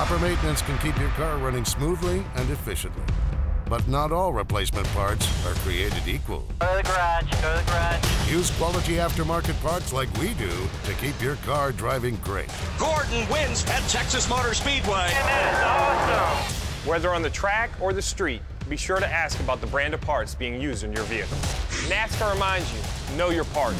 Proper maintenance can keep your car running smoothly and efficiently. But not all replacement parts are created equal. Go to the garage, go to the garage. Use quality aftermarket parts like we do to keep your car driving great. Gordon wins at Texas Motor Speedway. That is awesome. Whether on the track or the street, be sure to ask about the brand of parts being used in your vehicle. NASCAR reminds you, know your parts.